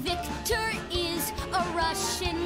Victor is a Russian.